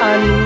Gracias.